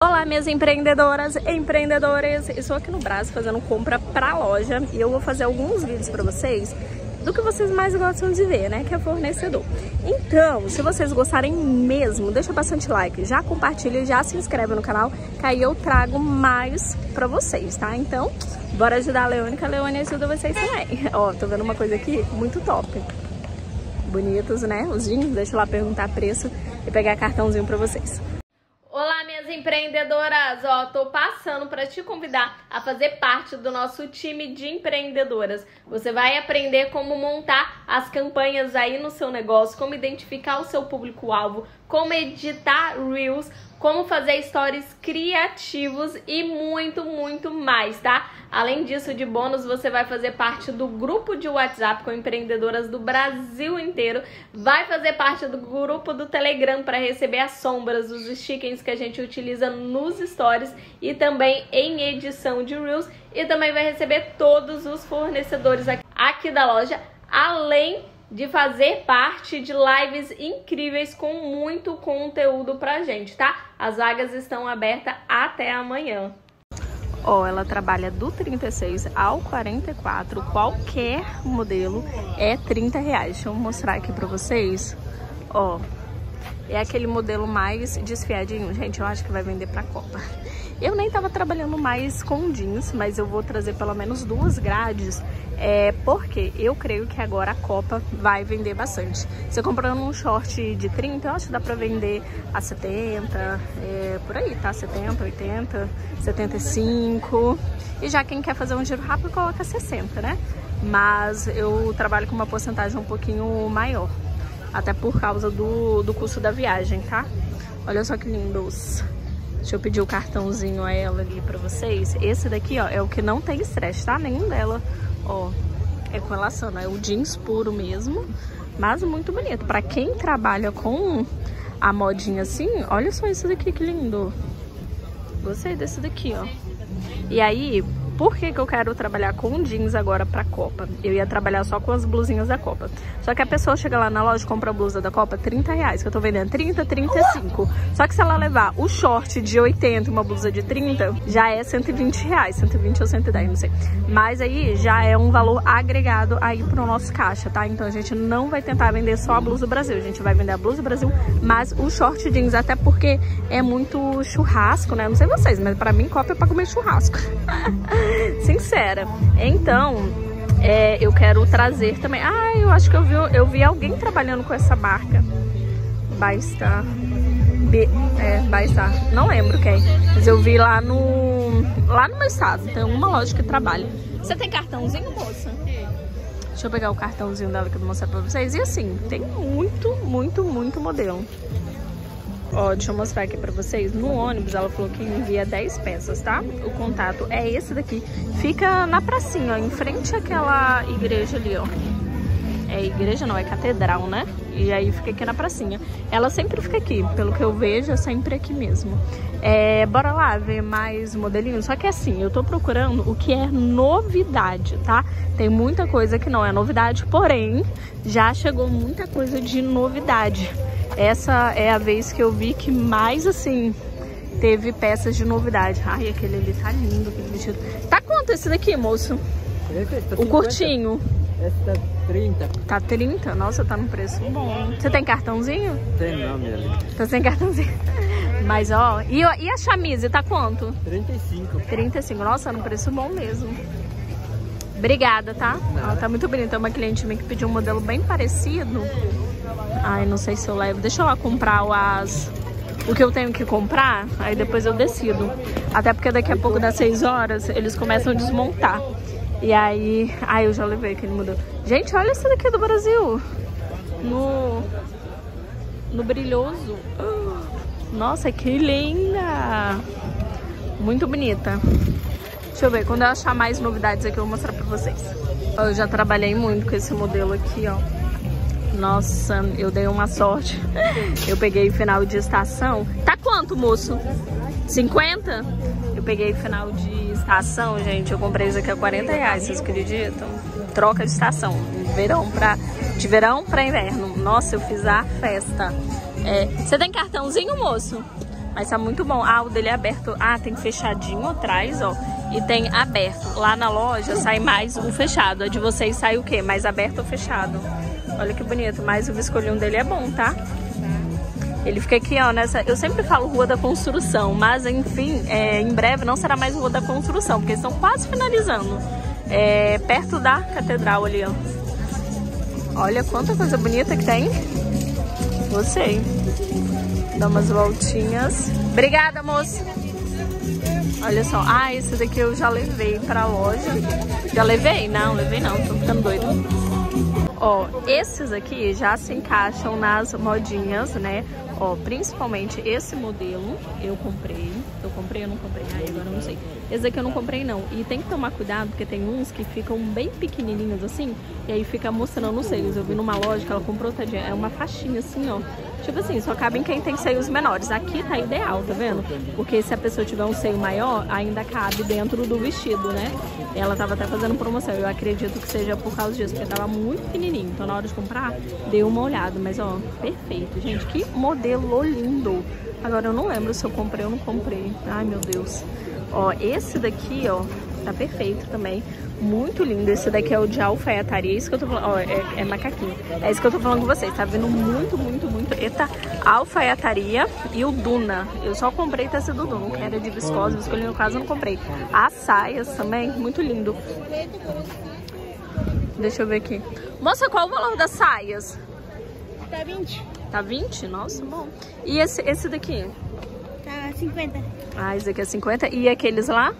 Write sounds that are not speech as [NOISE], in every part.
Olá, minhas empreendedoras, empreendedores! Estou aqui no Brasil fazendo compra pra loja e eu vou fazer alguns vídeos pra vocês do que vocês mais gostam de ver, né? Que é fornecedor. Então, se vocês gostarem mesmo, deixa bastante like, já compartilha, já se inscreve no canal, que aí eu trago mais pra vocês, tá? Então, bora ajudar a que a Leone ajuda vocês também. [LAUGHS] Ó, tô vendo uma coisa aqui muito top. Bonitos, né? Os jeans, deixa eu lá perguntar preço e pegar cartãozinho pra vocês. Empreendedoras! Ó, tô passando para te convidar a fazer parte do nosso time de empreendedoras. Você vai aprender como montar as campanhas aí no seu negócio, como identificar o seu público-alvo, como editar Reels, como fazer stories criativos e muito, muito mais, tá? Além disso, de bônus, você vai fazer parte do grupo de WhatsApp com empreendedoras do Brasil inteiro, vai fazer parte do grupo do Telegram para receber as sombras, os stickers que a gente utiliza nos stories e também em edição de Reels e também vai receber todos os fornecedores aqui da loja, além de fazer parte de lives incríveis com muito conteúdo pra gente, tá? As vagas estão abertas até amanhã. Ó, oh, ela trabalha do 36 ao 44, qualquer modelo é 30 reais. Deixa eu mostrar aqui pra vocês. Ó, oh, é aquele modelo mais desfiadinho. Gente, eu acho que vai vender pra Copa. Eu nem tava trabalhando mais com jeans, mas eu vou trazer pelo menos duas grades, é, porque eu creio que agora a Copa vai vender bastante. Você comprando um short de 30, eu acho que dá pra vender a 70, é, por aí, tá? 70, 80, 75. E já quem quer fazer um giro rápido, coloca 60, né? Mas eu trabalho com uma porcentagem um pouquinho maior. Até por causa do, do custo da viagem, tá? Olha só que lindos. Deixa eu pedir o cartãozinho a ela ali pra vocês. Esse daqui, ó, é o que não tem estresse, tá? Nenhum dela, ó, é com relação, é o jeans puro mesmo. Mas muito bonito. Pra quem trabalha com a modinha assim, olha só isso daqui, que lindo. Gostei desse daqui, ó. E aí, por que, que eu quero trabalhar com jeans agora pra Copa? Eu ia trabalhar só com as blusinhas da Copa. Só que a pessoa chega lá na loja e compra a blusa da Copa, 30 reais, que eu tô vendendo 30, 35. Só que se ela levar o short de 80 e uma blusa de 30, já é 120 reais, 120 ou 110, não sei. Mas aí já é um valor agregado aí pro nosso caixa, tá? Então a gente não vai tentar vender só a blusa Brasil, a gente vai vender a blusa Brasil, mas o short jeans, até porque é muito churrasco, né? Não sei vocês, mas pra mim Copa é pra comer churrasco. [LAUGHS] Sincera. Então, é, eu quero trazer também. Ah, eu acho que eu vi, eu vi alguém trabalhando com essa marca. Baistar. B, é. Não lembro quem. Mas eu vi lá no. Lá no meu estado. Tem uma loja que trabalha. Você tem cartãozinho, moça? Deixa eu pegar o cartãozinho dela que eu vou mostrar pra vocês. E assim, tem muito, muito, muito modelo. Ó, deixa eu mostrar aqui pra vocês. No ônibus, ela falou que envia 10 peças, tá? O contato é esse daqui. Fica na pracinha, ó, em frente àquela igreja ali, ó. É igreja não, é catedral, né? E aí fica aqui na pracinha. Ela sempre fica aqui, pelo que eu vejo, é sempre aqui mesmo. É, bora lá ver mais modelinhos. Só que assim, eu tô procurando o que é novidade, tá? Tem muita coisa que não é novidade, porém, já chegou muita coisa de novidade essa é a vez que eu vi que mais assim teve peças de novidade. Ai, aquele ali tá lindo, aquele vestido. Tá quanto esse daqui, moço? Esse, tá o curtinho. Esse tá 30. Tá 30? Nossa, tá num preço bom. Você tem cartãozinho? Tem não, minha linda. Tá sem cartãozinho. [LAUGHS] Mas, ó, e, e a chamise, tá quanto? 35. 35. Nossa, num preço bom mesmo. Obrigada, tá? Ó, tá muito bonita. É uma cliente minha que pediu um modelo bem parecido. Ai, não sei se eu levo. Deixa eu lá comprar as... o que eu tenho que comprar, aí depois eu decido. Até porque daqui a pouco das 6 horas eles começam a desmontar. E aí... Ai, eu já levei aquele modelo. Gente, olha essa daqui do Brasil. No... No brilhoso. Nossa, que linda! Muito bonita. Deixa eu ver, quando eu achar mais novidades aqui eu vou mostrar pra vocês. Eu já trabalhei muito com esse modelo aqui, ó. Nossa, eu dei uma sorte. Eu peguei final de estação. Tá quanto, moço? 50? Eu peguei final de estação, gente. Eu comprei isso aqui a 40 reais, vocês acreditam? Troca de estação. Verão pra, de verão pra inverno. Nossa, eu fiz a festa. É, você tem cartãozinho, moço? Mas tá muito bom. Ah, o dele é aberto. Ah, tem fechadinho atrás, ó. E tem aberto. Lá na loja sai mais o fechado. A de vocês sai o quê? Mais aberto ou fechado? Olha que bonito. Mas o viscolinho dele é bom, tá? Ele fica aqui, ó, nessa... Eu sempre falo Rua da Construção, mas, enfim, é, em breve não será mais Rua da Construção, porque estão quase finalizando. É, perto da catedral ali, ó. Olha quanta coisa bonita que tem. Gostei. Dá umas voltinhas. Obrigada, moça. Olha só. Ah, esse daqui eu já levei pra loja. Já levei? Não, levei não. Tô ficando doido. Ó, esses aqui já se encaixam nas modinhas, né? Ó, principalmente esse modelo eu comprei. Eu comprei ou não comprei? Ai, agora eu não sei. Esse aqui eu não comprei não. E tem que tomar cuidado porque tem uns que ficam bem pequenininhos assim. E aí fica mostrando os seios. Eu vi numa loja que ela comprou, tadinha, é uma faixinha assim, ó. Tipo assim, só cabe em quem tem seios menores. Aqui tá ideal, tá vendo? Porque se a pessoa tiver um seio maior, ainda cabe dentro do vestido, né? Ela tava até fazendo promoção. Eu acredito que seja por causa disso, porque tava muito pequenininho. Então na hora de comprar, dei uma olhada. Mas ó, perfeito, gente. Que modelo lindo. Agora eu não lembro se eu comprei ou não comprei. Ai, meu Deus. Ó, esse daqui, ó, tá perfeito também. Muito lindo. Esse daqui é o de alfaiataria. É isso que eu tô falando. Ó, é, é, macaquinho. É isso que eu tô falando com vocês. Tá vendo muito, muito, muito. Eita, alfaiataria e o Duna. Eu só comprei tecido Duna, que era de viscose. Viscose no caso eu não comprei. As saias também, muito lindo. Deixa eu ver aqui. Moça, qual o valor das saias? Tá 20. Tá 20? Nossa, bom. E esse, esse daqui? Tá 50. Ah, esse aqui é 50. E aqueles lá?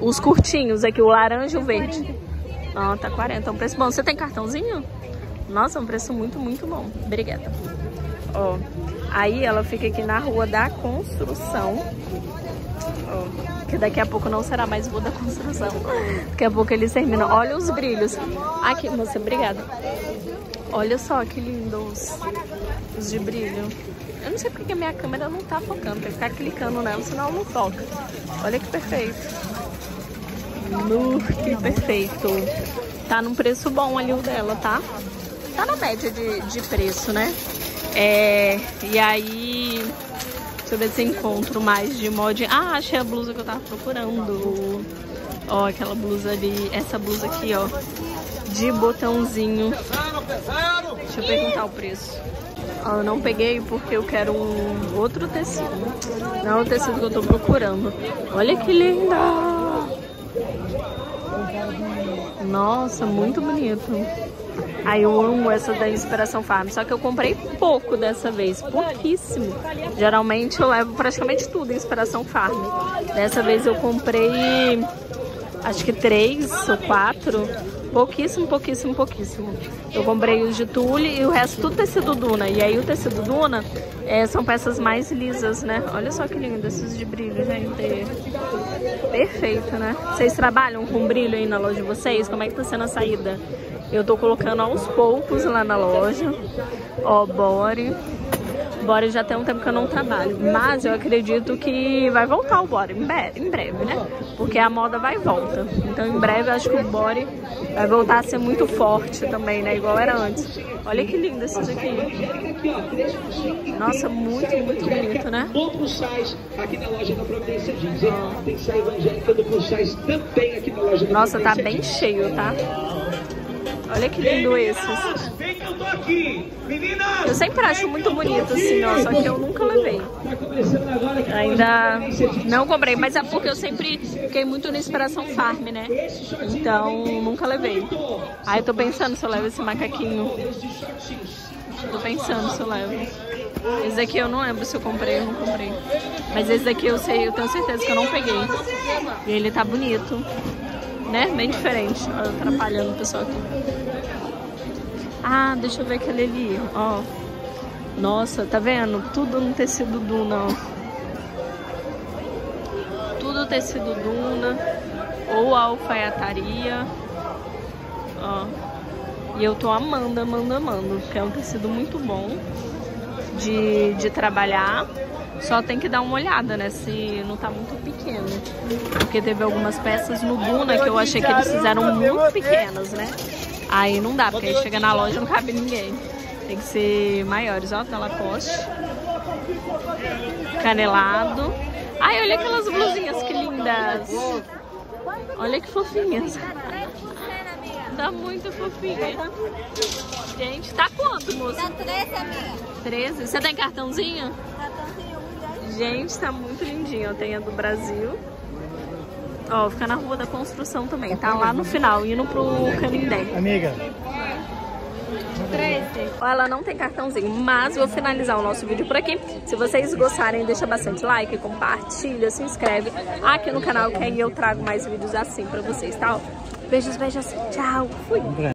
Os curtinhos aqui, o laranja e o verde. Ah, tá 40. É um preço bom. Você tem cartãozinho? Nossa, é um preço muito, muito bom. Obrigada. Ó, aí ela fica aqui na rua da construção. Ó, que daqui a pouco não será mais rua da construção. Daqui a pouco eles terminam. Olha os brilhos. Aqui, moça, obrigada. Olha só que lindos os de brilho. Eu não sei porque a minha câmera não tá focando. Tem que ficar clicando nela, senão não toca. Olha que perfeito. Que perfeito. Tá num preço bom ali o dela, tá? Tá na média de, de preço, né? É, e aí... Deixa eu ver se encontro mais de mod. Ah, achei a blusa que eu tava procurando. Ó, aquela blusa ali. Essa blusa aqui, ó. De botãozinho. Deixa eu perguntar o preço. Ó, eu não peguei porque eu quero um outro tecido. Não é o tecido que eu tô procurando. Olha que linda! Nossa, muito bonito. Aí eu amo essa da Inspiração Farm, só que eu comprei pouco dessa vez, pouquíssimo. Geralmente eu levo praticamente tudo Inspiração Farm. Dessa vez eu comprei, acho que três ou quatro, pouquíssimo, pouquíssimo, pouquíssimo. Eu comprei os de tule e o resto tudo tecido Duna. E aí o tecido Duna é, são peças mais lisas, né? Olha só que lindo esses de brilho, gente. Perfeito, né? Vocês trabalham com brilho aí na loja de vocês? Como é que tá sendo a saída? Eu tô colocando aos poucos lá na loja. Ó, body. Body já tem um tempo que eu não trabalho. Mas eu acredito que vai voltar o body em breve, né? Porque a moda vai e volta. Então em breve eu acho que o body vai voltar a ser muito forte também, né? Igual era antes. Olha que lindo esses aqui. Nossa, muito, muito bonito, né? Sais aqui na loja da Providência Jeans. Tem saia evangélica do Plus Size também aqui na loja da Nossa, tá bem cheio, tá? Olha que lindo esses. Eu sempre acho muito bonito assim, ó, só que eu nunca levei. Ainda não comprei, mas é porque eu sempre fiquei muito na Inspiração Farm, né? Então, nunca levei. Aí eu tô pensando se eu levo esse macaquinho. Tô pensando se eu levo. Esse daqui eu não lembro se eu comprei ou não comprei. Mas esse daqui eu sei, eu tenho certeza que eu não peguei. E ele tá bonito. Né? Bem diferente. Olha, atrapalhando o pessoal aqui. Ah, deixa eu ver aquele ali, ó. Nossa, tá vendo? Tudo no tecido Duna, ó. Tudo tecido Duna. Ou alfaiataria. Ó. E eu tô amando, amando, amando. Porque é um tecido muito bom de, de trabalhar. Só tem que dar uma olhada, né? Se não tá muito pequeno. Porque teve algumas peças no Duna que eu achei que eles fizeram muito pequenas, né? Aí não dá, porque aí chega na loja e não cabe ninguém. Tem que ser maiores, ó, da Lacoste. canelado. Ai, olha aquelas blusinhas que lindas. Olha que fofinhas. Tá muito fofinha. Gente, tá quanto, moça? Tá 13, amiga. 13. Você tem cartãozinho? Cartãozinho. Gente, tá muito lindinho. Tem a do Brasil. Ó, fica na Rua da Construção também. Tá lá no final, indo pro Canindé. Amiga. 13. Ó, Ela não tem cartãozinho, mas vou finalizar o nosso vídeo por aqui. Se vocês gostarem, deixa bastante like, compartilha, se inscreve aqui no canal que aí eu trago mais vídeos assim pra vocês, tá? Beijos, beijos. Tchau. Fui.